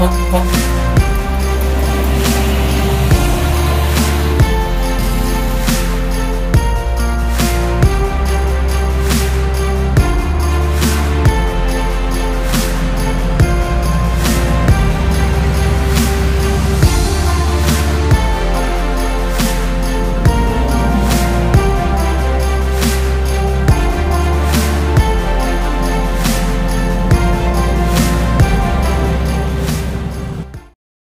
哼哼。